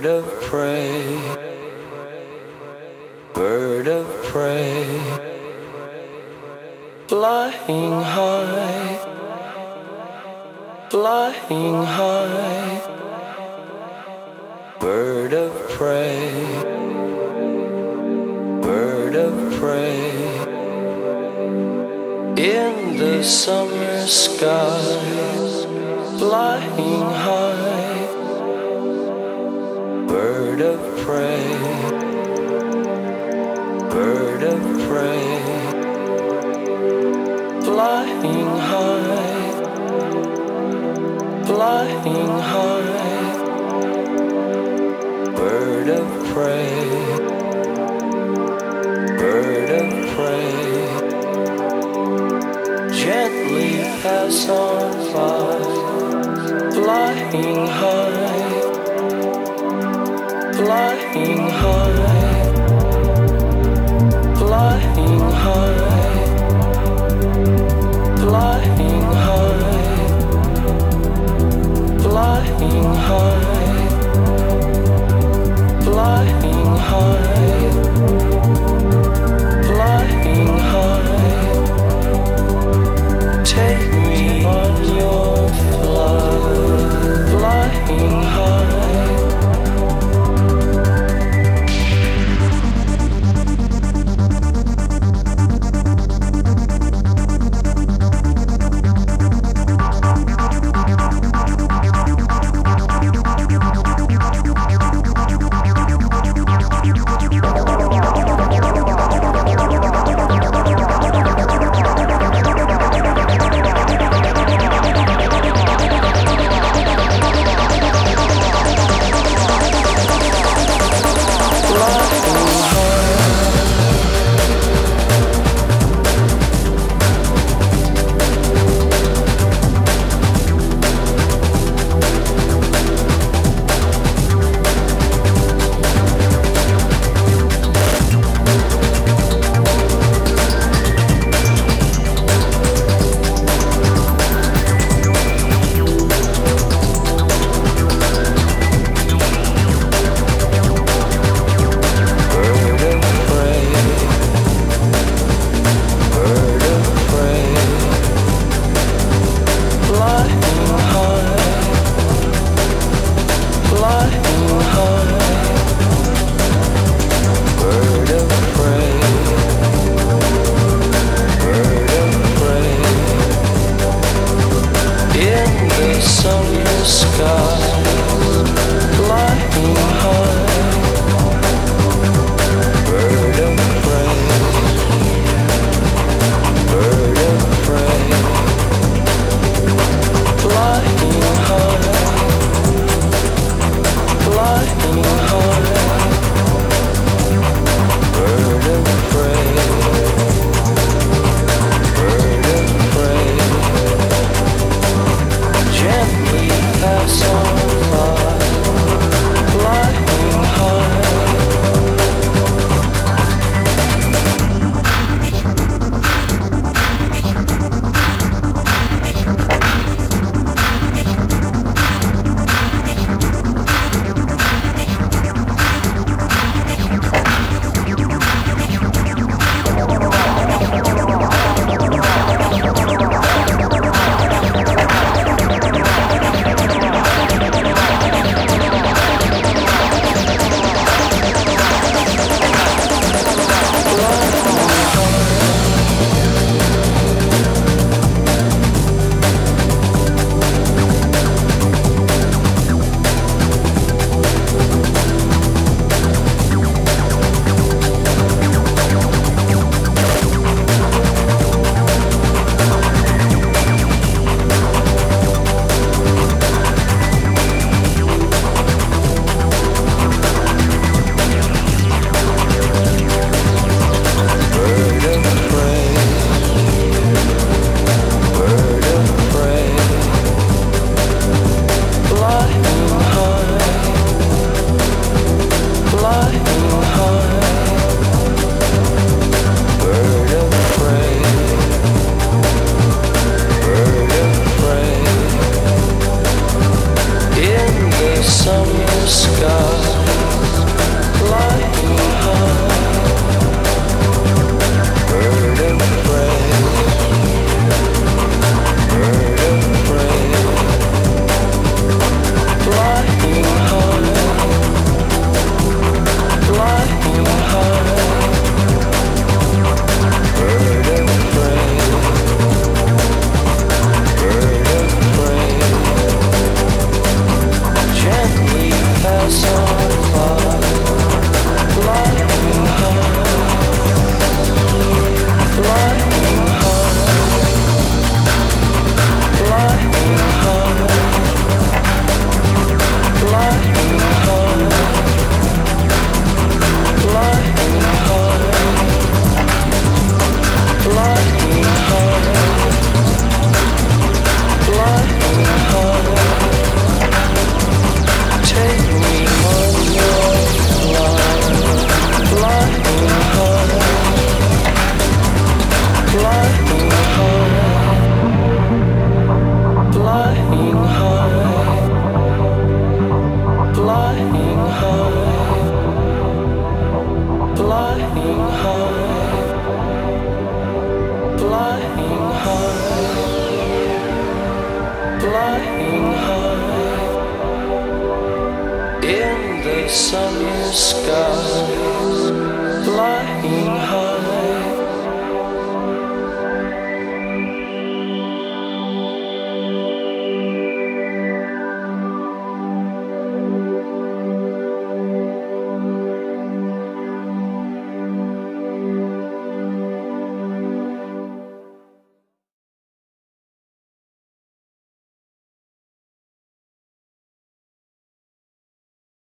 Bird of prey. Bird of prey. Flying high. Flying high. Bird of prey. Bird of prey. In the summer sky. Flying high. flying high, bird of prey, bird of prey. Gently pass on by, flying high, flying high.